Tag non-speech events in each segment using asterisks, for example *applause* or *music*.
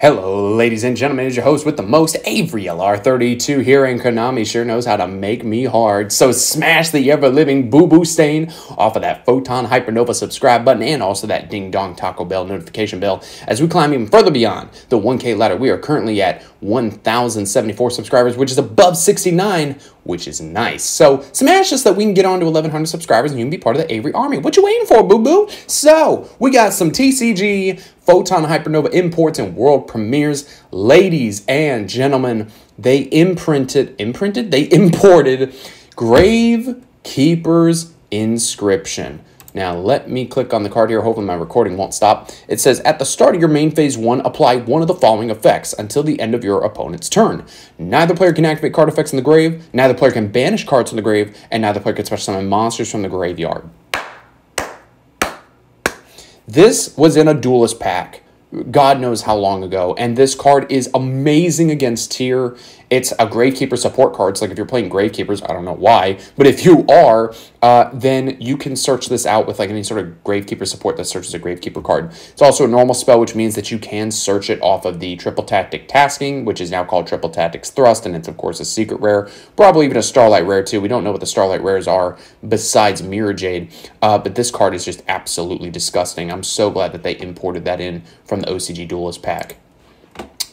Hello, ladies and gentlemen, it's your host with the most, Avery LR32 here, and Konami sure knows how to make me hard. So smash the ever-living boo-boo stain off of that Photon Hypernova subscribe button and also that ding-dong Taco Bell notification bell as we climb even further beyond the 1K ladder. We are currently at 1,074 subscribers, which is above 69, which is nice. So smash us that we can get on to 1,100 subscribers and you can be part of the Avery Army. What you waiting for, boo-boo? So we got some TCG Photon Hypernova imports and world premieres. Ladies and gentlemen, they imprinted, imprinted? They *laughs* imported Grave Keeper's Inscription. Now, let me click on the card here. Hopefully my recording won't stop. It says, at the start of your main phase one, apply one of the following effects until the end of your opponent's turn. Neither player can activate card effects in the grave, neither player can banish cards from the grave, and neither player can special summon monsters from the graveyard. This was in a duelist pack. God knows how long ago. And this card is amazing against tier. It's a Gravekeeper support card. It's like if you're playing Gravekeepers, I don't know why, but if you are, uh, then you can search this out with like any sort of Gravekeeper support that searches a Gravekeeper card. It's also a normal spell, which means that you can search it off of the Triple Tactic Tasking, which is now called Triple Tactics Thrust, and it's of course a secret rare, probably even a Starlight rare too. We don't know what the Starlight rares are besides Mirror Jade, uh, but this card is just absolutely disgusting. I'm so glad that they imported that in from the OCG Duelist pack.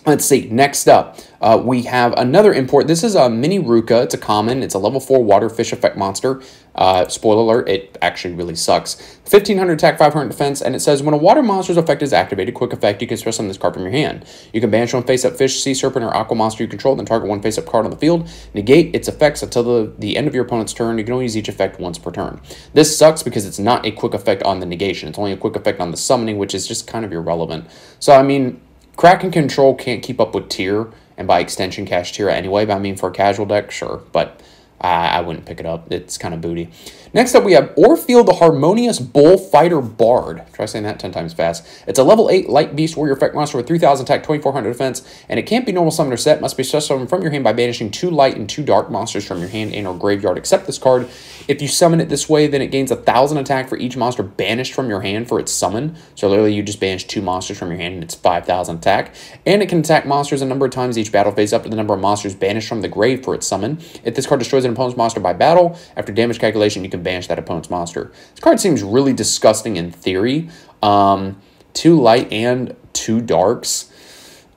Let's see, next up, uh, we have another import. This is a Minairuka. It's a common. It's a level 4 water fish effect monster. Uh, spoiler alert, it actually really sucks. 1500 attack, 500 defense, and it says when a water monster's effect is activated, quick effect, you can special summon this card from your hand. You can banish one face-up fish, sea serpent, or aqua monster you control, then target one face-up card on the field. Negate its effects until the, the end of your opponent's turn. You can only use each effect once per turn. This sucks because it's not a quick effect on the negation. It's only a quick effect on the summoning, which is just kind of irrelevant. So, I mean, Kraken Control can't keep up with tier, and by extension, Kashtira anyway. But I mean, for a casual deck, sure. But I, I wouldn't pick it up. It's kind of booty. Next up, we have Orpheal the Harmonious Bullfighter Bard. Try saying that 10 times fast. It's a level 8 Light Beast Warrior Effect monster with 3,000 attack, 2,400 defense, and it can't be normal summoner set. Must be special summoned from your hand by banishing two light and two dark monsters from your hand and or graveyard, except this card. If you summon it this way, then it gains a 1,000 attack for each monster banished from your hand for its summon. So literally, you just banish two monsters from your hand and it's 5,000 attack. And it can attack monsters a number of times each battle phase up to the number of monsters banished from the grave for its summon. If this card destroys an opponent's monster by battle, after damage calculation, you can banish that opponent's monster. This card seems really disgusting in theory. Um, two light and two darks.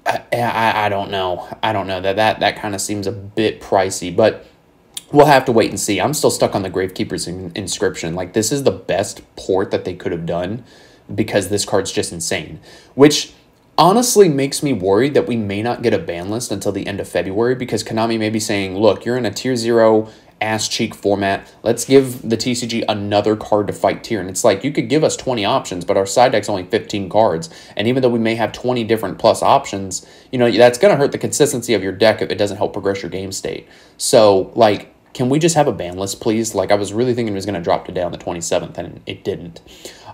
I, I, I don't know. I don't know that that that kind of seems a bit pricey, but we'll have to wait and see. I'm still stuck on the Gravekeeper's in inscription. Like this is the best port that they could have done because this card's just insane. Which honestly makes me worried that we may not get a ban list until the end of February because Konami may be saying, look, you're in a tier zero ass cheek format. Let's give the TCG another card to fight tier. And it's like, you could give us 20 options, but our side deck's only 15 cards. And even though we may have 20 different plus options, you know, that's going to hurt the consistency of your deck if it doesn't help progress your game state. So, like, can we just have a ban list, please? Like, I was really thinking it was going to drop today on the 27th, and it didn't.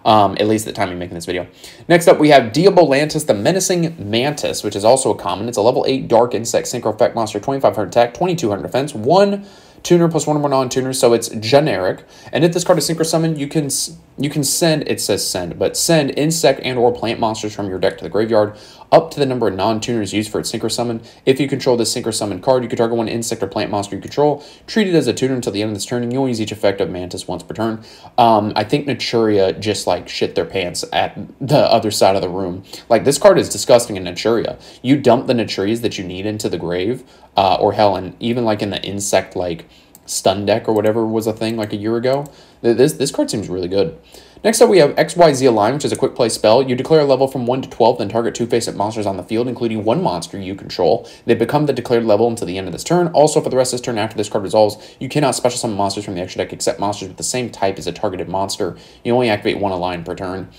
Um, at least at the time of making this video. Next up, we have Diabolantis, the Menacing Mantis, which is also a common. It's a level 8 Dark Insect Synchro Effect Monster, 2500 attack, 2200 defense, 1 tuner plus one more non-tuner, so it's generic. And if this card is synchro summoned, you can you can send it says send, but send insect and or plant monsters from your deck to the graveyard up to the number of non-tuners used for its synchro summon. If you control this synchro summon card, you can target one insect or plant monster you control, treat it as a tuner until the end of this turn, and you only use each effect of Mantis once per turn. Um, I think Naturia just like shit their pants at the other side of the room. Like this card is disgusting in Naturia. You dump the Naturias that you need into the grave, uh, or hell, and even like in the insect like stun deck or whatever was a thing like a year ago. This this card seems really good. Next up, we have XYZ Align, which is a quick play spell. You declare a level from 1 to 12, then target two face-up monsters on the field, including one monster you control. They become the declared level until the end of this turn. Also, for the rest of this turn after this card resolves, you cannot special summon monsters from the extra deck except monsters with the same type as a targeted monster. You only activate one Align per turn.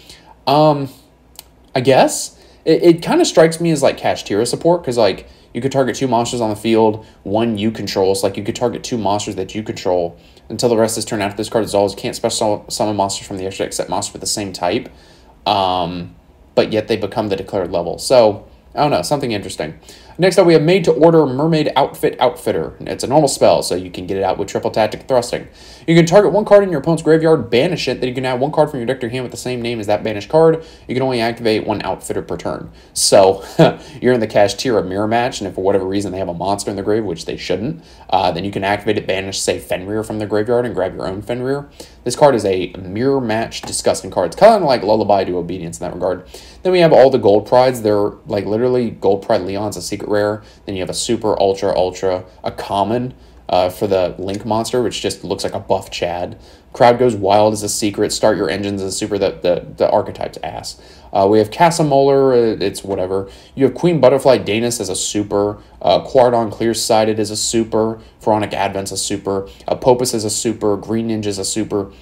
Um, I guess? It, it kind of strikes me as like Kashtira support, because like you could target two monsters on the field, one you control. So like you could target two monsters that you control until the rest of this turn after this card dissolves. You can't special summon monsters from the extra except monsters with the same type. Um, but yet they become the declared level. So I don't know, something interesting. Next up, we have Made to Order Mermaid Outfit Outfitter. It's a normal spell, so you can get it out with triple tactic thrusting. You can target one card in your opponent's graveyard, banish it, then you can add one card from your deck to your hand with the same name as that banished card. You can only activate one Outfitter per turn. So, *laughs* you're in the Kashtira of Mirror Match, and if for whatever reason they have a monster in the grave, which they shouldn't, uh, then you can activate it, banish, say, Fenrir from the graveyard, and grab your own Fenrir. This card is a Mirror Match disgusting card. It's kind of like Lullaby to Obedience in that regard. Then we have all the Gold Prides. They're like literally Gold Pride Leon's a secret rare. Then you have a Super, Ultra, Ultra, a Common uh, for the Link monster, which just looks like a buff Chad. Crowd Goes Wild as a secret. Start Your Engines as a super. The, the, the archetype's ass. Uh, we have Casamolar, uh, it's whatever. You have Queen Butterfly Danaus as a super. Uh, Quardon Clear-Sighted is a super. Pharaonic Advent's a super. Uh, Popus is a super. Green Ninja is a super.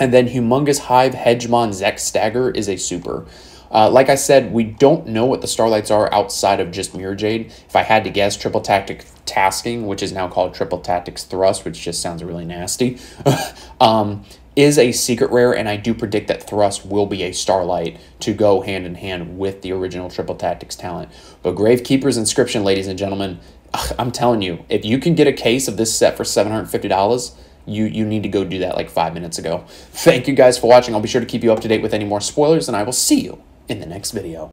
And then Humongous Hive Hegemon Zek Stagger is a super. Uh, like I said, we don't know what the Starlights are outside of just Mirror Jade. If I had to guess, Triple Tactic Tasking, which is now called Triple Tactics Thrust, which just sounds really nasty, *laughs* um, is a secret rare, and I do predict that Thrust will be a Starlight to go hand in hand with the original Triple Tactics talent. But Gravekeeper's Inscription, ladies and gentlemen, *laughs* I'm telling you, if you can get a case of this set for $750, you you need to go do that like five minutes ago. *laughs* Thank you guys for watching. I'll be sure to keep you up to date with any more spoilers, and I will see you in the next video.